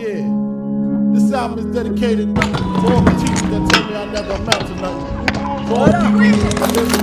Yeah. This album is dedicated to all the teachers that told me I never amount to nothing. To all the people that